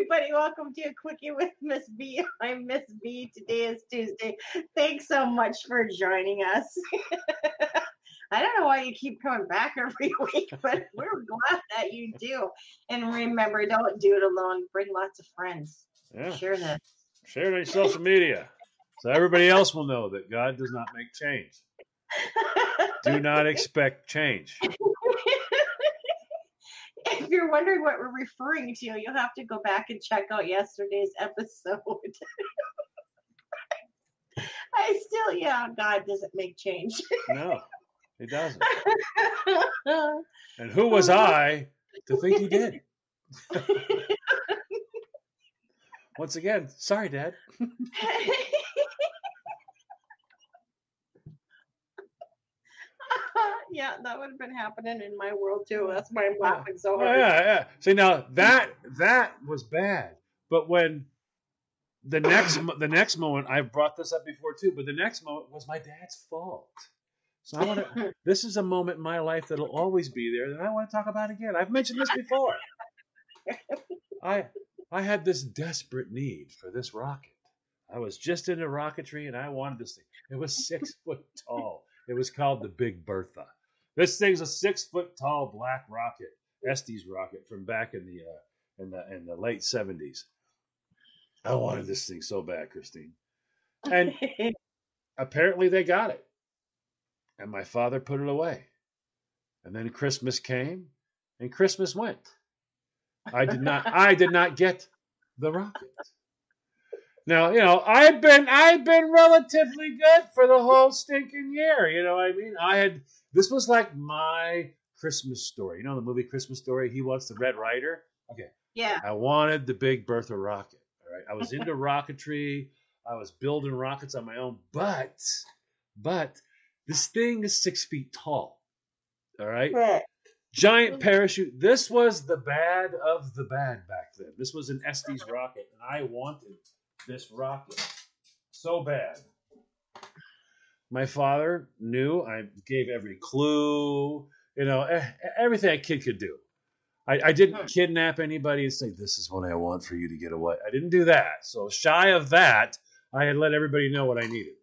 everybody. Welcome to a quickie with Miss B. I'm Miss B. Today is Tuesday. Thanks so much for joining us. I don't know why you keep coming back every week, but we're glad that you do. And remember, don't do it alone. Bring lots of friends. Yeah. Share this. Share it on social media so everybody else will know that God does not make change. Do not expect change. If you're wondering what we're referring to, you'll have to go back and check out yesterday's episode. I still, yeah, God doesn't make change. No, he doesn't. And who was I to think he did? Once again, sorry, Dad. Yeah, that would have been happening in my world too. That's why I'm laughing so Oh, hard. yeah, yeah. See now that that was bad, but when the next the next moment I've brought this up before too, but the next moment was my dad's fault. So I want to. this is a moment in my life that'll always be there that I want to talk about again. I've mentioned this before. I I had this desperate need for this rocket. I was just into rocketry and I wanted this thing. It was six foot tall. It was called the Big Bertha. This thing's a six foot tall black rocket, Estes rocket from back in the uh, in the in the late seventies. I wanted this thing so bad, Christine. And apparently they got it. And my father put it away. And then Christmas came and Christmas went. I did not I did not get the rocket. Now, you know, I've been I've been relatively good for the whole stinking year. You know what I mean? I had this was like my Christmas story. You know the movie Christmas Story? He wants the Red Ryder. Okay. yeah. I wanted the Big Bertha rocket. All right. I was into rocketry. I was building rockets on my own, but but this thing is six feet tall. All right. Right. Giant parachute. This was the bad of the bad back then. This was an Estes rocket, and I wanted this rocket so bad. My father knew. I gave every clue. You know, eh, everything a kid could do. I, I didn't kidnap anybody and say, This is what I want for you to get away. I didn't do that. So, shy of that, I had let everybody know what I needed.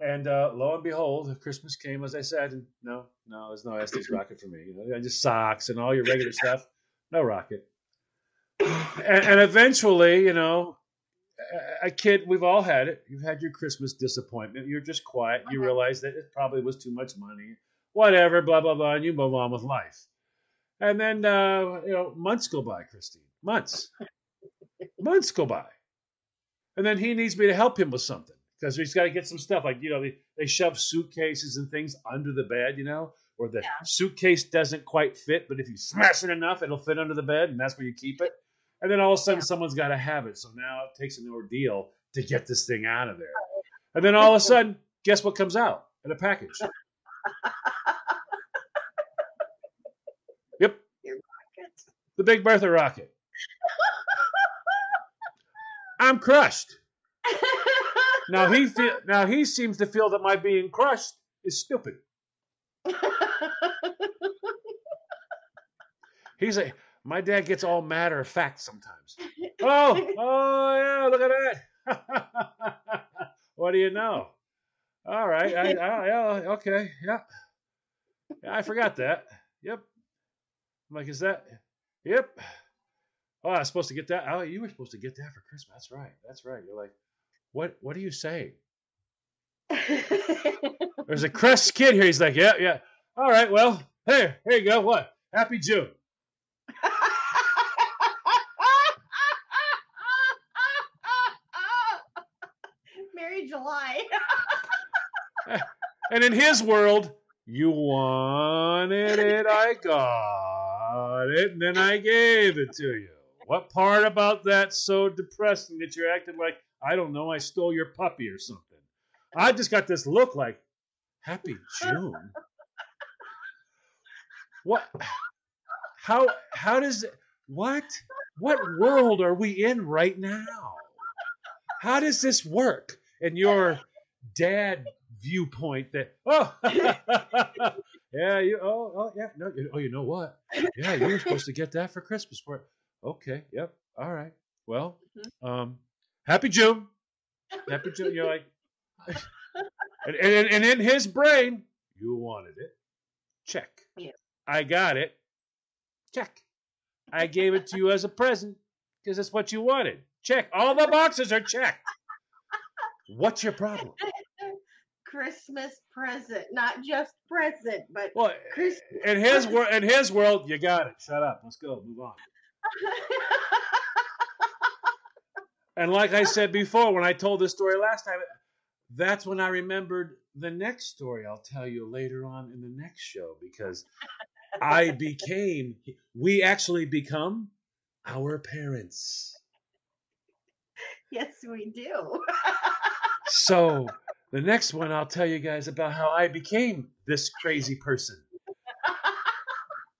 And uh, lo and behold, Christmas came, as I said, and no, no, there's no Estes rocket for me. You know, just socks and all your regular stuff. No rocket. And, and eventually, you know, a- kid, we've all had it. You've had your Christmas disappointment. You're just quiet. You realize that it probably was too much money, whatever, blah, blah, blah, and you move on with life. And then, uh, you know, months go by, Christine. Months. months go by. And then he needs me to help him with something because he's got to get some stuff. Like, you know, they, they shove suitcases and things under the bed, you know, or the suitcase doesn't quite fit, but if you smash it enough, it'll fit under the bed, and that's where you keep it. And then all of a sudden, someone's got to have it. So now it takes an ordeal to get this thing out of there. Oh, and then all of a sudden, guess what comes out in a package? Yep, Your rocket. the Big Bertha rocket. I'm crushed. Now he feel, now he seems to feel that my being crushed is stupid. He's a my dad gets all matter of fact sometimes. Oh, oh yeah, look at that. what do you know? All right, I, I, yeah, okay, yeah. yeah, I forgot that. Yep. I'm like, is that? Yep. Oh, I was supposed to get that. Oh, you were supposed to get that for Christmas. That's right. That's right. You're like, what? What are you saying? There's a crushed kid here. He's like, yeah, yeah. All right, well, here, here you go. What? Happy June. Merry July. And in his world, you wanted it, I got it, and then I gave it to you. What part about that so depressing that you're acting like I don't know, I stole your puppy or something? I just got this look like Happy June. What? How? How does? What? What world are we in right now? How does this work And your dad viewpoint? That oh, yeah, you oh oh yeah no you- oh you know what? Yeah, you were supposed to get that for Christmas. For Okay. Yep. All right. Well, Mm-hmm. um, happy June. Happy June. You're like, and, and, and in his brain, you wanted it. Check. Yeah. I got it. Check. I gave it to you as a present because that's what you wanted. Check. All the boxes are checked. What's your problem? Christmas present, not just present, but Well, Chris- in his world, in his world, you got it. Shut up. Let's go. Move on. And like I said before, when I told this story last time, that's when I remembered the next story I'll tell you later on in the next show because I became, we actually become our parents. yes, we do. So the next one, I'll tell you guys about how I became this crazy person.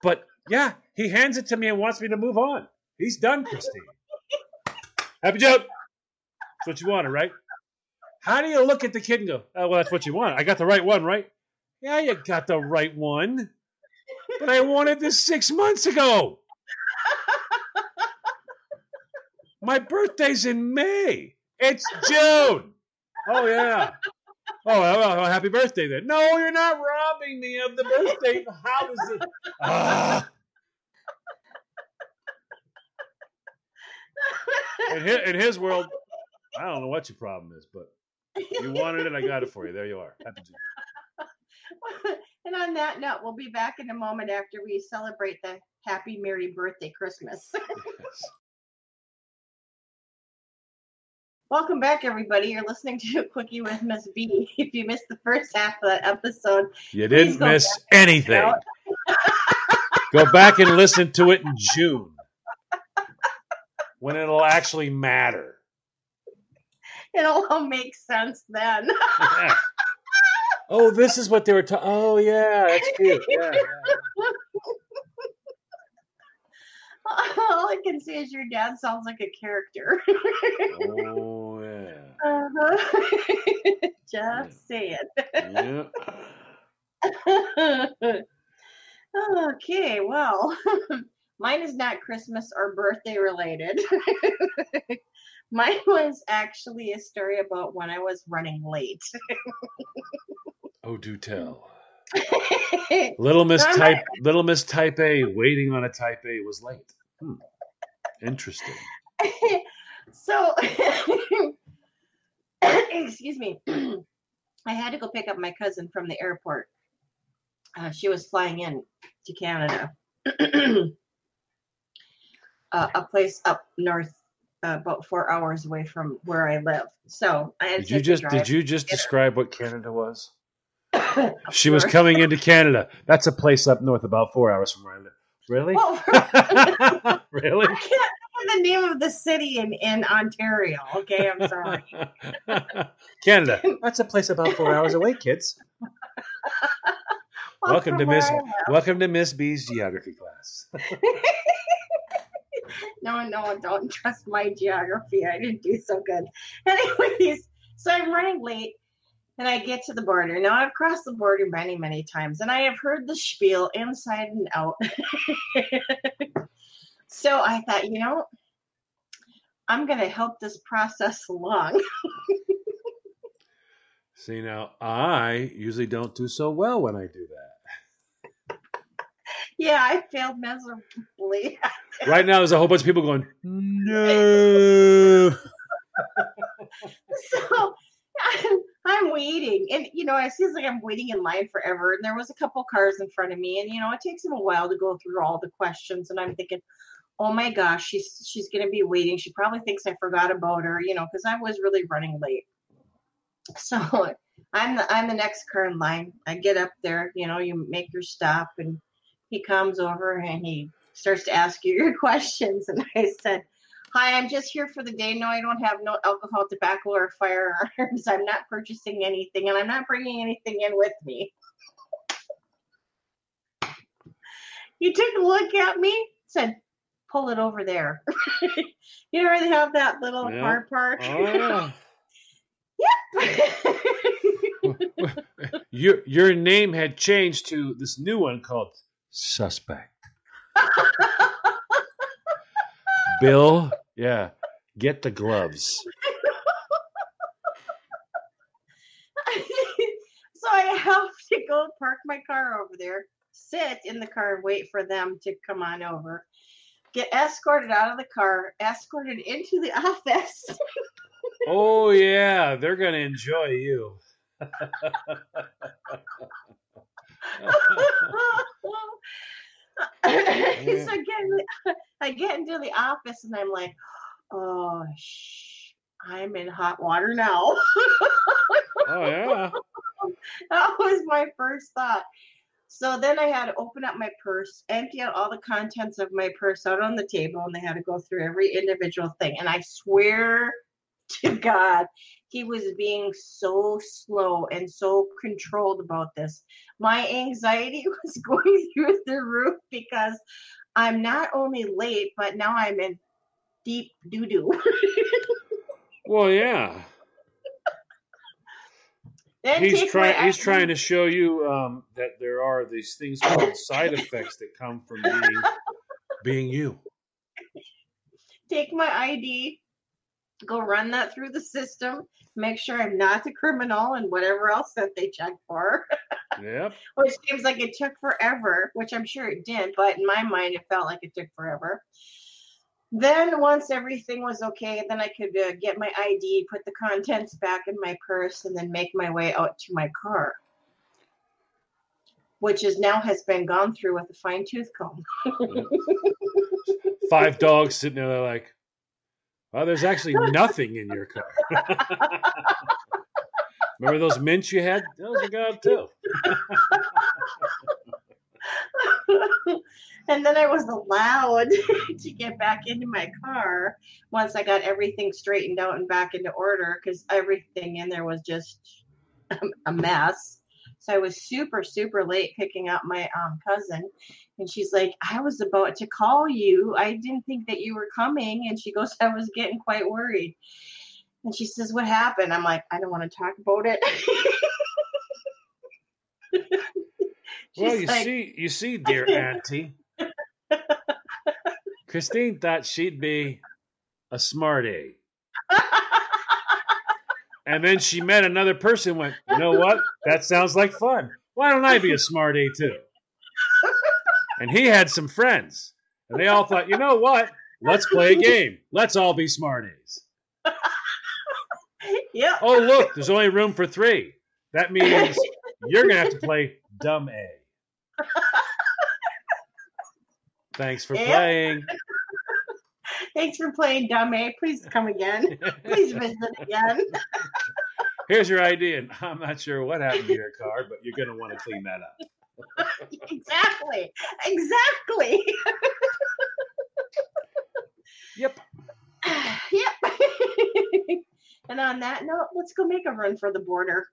But yeah, he hands it to me and wants me to move on. He's done, Christine. Happy joke. That's what you wanted, right? How do you look at the kid and go, oh, well, that's what you want. I got the right one, right? Yeah, you got the right one. But I wanted this six months ago. My birthday's in May. It's June. Oh, yeah. Oh, well, well, happy birthday then. No, you're not robbing me of the birthday. How does it? Ah. in, his, in his world, I don't know what your problem is, but you wanted it, I got it for you. There you are. Happy and on that note, we'll be back in a moment after we celebrate the happy merry birthday Christmas. Yes. Welcome back, everybody. You're listening to Quickie with Miss B. If you missed the first half of that episode, You didn't miss anything. Go back and listen to it in June when it'll actually matter. it'll all make sense then. Yeah. Oh, this is what they were talking. Oh, yeah, that's cute. Yeah, yeah. all I can see is your dad sounds like a character. Oh. Uh-huh. Just saying. yeah. okay, well, mine is not Christmas or birthday related. mine was actually a story about when I was running late. Oh, do tell. Little Miss Type Little Miss Type A waiting on a Type A was late. Hmm. Interesting. so, excuse me. I had to go pick up my cousin from the airport. Uh, she was flying in to Canada, uh, a place up north, uh, about four hours away from where I live. So I had Did you just did you just describe what Canada was? She was coming into Canada. That's a place up north, about four hours from where I live. Really? Well, really? I can't the name of the city in, in Ontario. Okay, I'm sorry. Canada. That's a place about four hours away, kids. Welcome to from Miss Welcome to Miss B's geography class. No, no, don't trust my geography. I didn't do so good. Anyways, so I'm running late and I get to the border. Now I've crossed the border many, many times and I have heard the spiel inside and out. so I thought, you know, I'm going to help this process along. See now, I usually don't do so well when I do that. yeah, I failed miserably. Right now, there's a whole bunch of people going, "No." so I'm, I'm waiting and you know it seems like i'm waiting in line forever and there was a couple cars in front of me and you know it takes them a while to go through all the questions and i'm thinking oh my gosh she's she's going to be waiting she probably thinks i forgot about her you know because i was really running late so i'm the i'm the next car in line i get up there you know you make your stop and he comes over and he starts to ask you your questions and i said Hi, I'm just here for the day. No, I don't have no alcohol, tobacco, or firearms. I'm not purchasing anything, and I'm not bringing anything in with me. He took a look at me, said, "Pull it over there." you know where they have that little Yeah. car park. Oh yeah. your your name had changed to this new one called suspect. Bill, yeah, get the gloves. so I have to go park my car over there, sit in the car, and wait for them to come on over. Get escorted out of the car, escorted into the office. Oh yeah, they're gonna enjoy you. so again, I get into the office and I'm like, oh, shh, I'm in hot water now. Oh yeah. that was my first thought. So then I had to open up my purse, empty out all the contents of my purse out on the table, and they had to go through every individual thing. And I swear to God, he was being so slow and so controlled about this. My anxiety was going through the roof because I'm not only late, but now I'm in deep doo doo. Well, yeah. Then He's trying. He's trying to show you um, that there are these things called side effects that come from being being you. take my ID, go run that through the system, make sure I'm not a criminal and whatever else that they check for. Yep. which seems like it took forever, which I'm sure it did, but in my mind, it felt like it took forever. Then, once everything was okay, then I could uh, get my ID, put the contents back in my purse, and then make my way out to my car, which is now has been gone through with a fine tooth comb. Five dogs sitting there, like, "Well, there's actually nothing in your car." Remember those mints you had? Those are gone too. and then I was allowed to get back into my car once I got everything straightened out and back into order because everything in there was just a mess. So I was super, super late picking up my um, cousin. And she's like, I was about to call you. I didn't think that you were coming. And she goes, I was getting quite worried. And she says, What happened? I'm like, I don't want to talk about it. Well, you like, see, you see, dear auntie, Christine thought she'd be a smart A, and then she met another person. and Went, you know what? That sounds like fun. Why don't I be a smart A too? And he had some friends, and they all thought, you know what? Let's play a game. Let's all be smart A's. Yep. Oh, look, there's only room for three. That means you're gonna have to play dumb A. Thanks for playing. Thanks for playing dumb A. Please come again. Please visit again. Here's your ID, and I'm not sure what happened to your car, but you're gonna want to clean that up. exactly. Exactly. Yep. yep. and on that note, let's go make a run for the border.